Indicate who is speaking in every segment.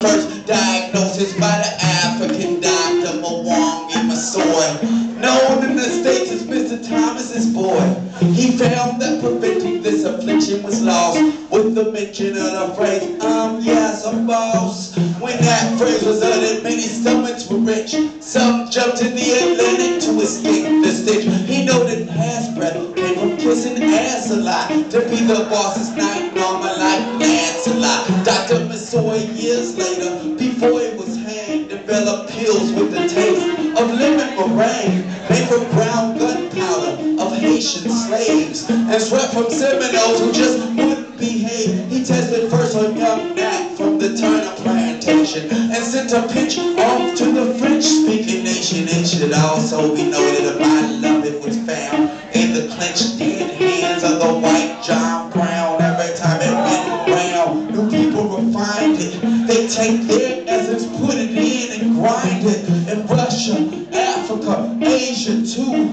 Speaker 1: First diagnosis by the African doctor Mwangi Masoy. Known in the States as Mr. Thomas's boy. He found that preventing this affliction was lost with the mention of the phrase, um, yes, I'm boss. When that phrase was uttered, many stomachs were rich. Some jumped in the Atlantic to escape the stitch. He noted past breath came from kissing ass a lot. To be the boss's night normal years later, before he was hanged, developed pills with the taste of lemon meringue made from brown gunpowder of Haitian slaves and swept from Seminoles who just wouldn't behave. He tested first on young Nat from the Turner plantation and sent a pinch off to the French-speaking nation. It should also be noted my love Take their essence, put it in and grind it. In Russia, Africa, Asia too.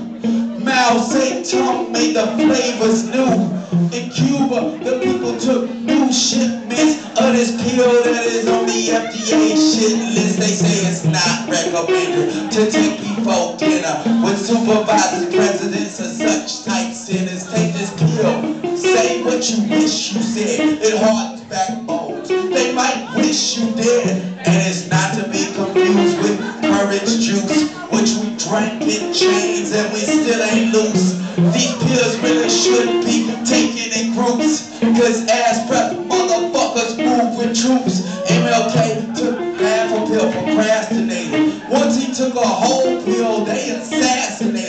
Speaker 1: Mao Zedong made the flavors new. In Cuba, the people took new shipments of this pill that is on the FDA shit list. They say it's not recommended to take before dinner with supervisors, presidents, or such type sinners. Take this pill. Say what you wish you said. It hardens backbones. They might wish you dead. And it's not to be confused with courage juice, which we drank in chains and we still ain't loose. These pills really should be taken in groups. Cause ass prep motherfuckers move with troops. MLK took half a pill, procrastinated. Once he took a whole pill, they assassinated.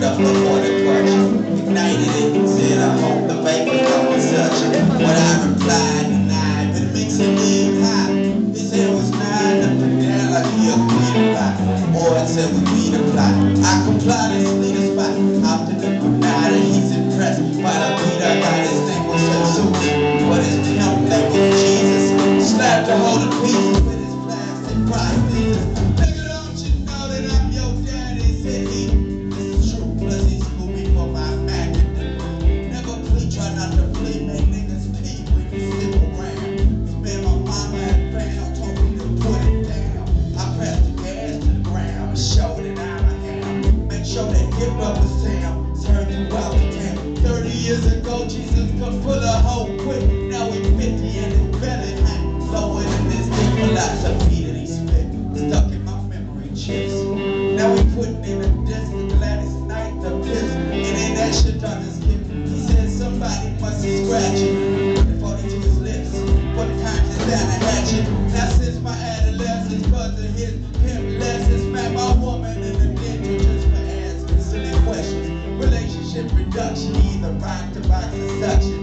Speaker 1: The Sam town, turn you out town. 30 years ago, Jesus could pull a hoe quick. Now we 50 and it's better hot. Lower than this thing, philosophy that he spit. Stuck in my memory chips. Now we putting in a desk with Gladys Knight, the piss. And then that shit done is given. He said somebody must be scratching. Put 42 his lips. Put the conscience down a hatchet. Now since my adolescence, cause of his parents. Relationship reduction, to rock seduction.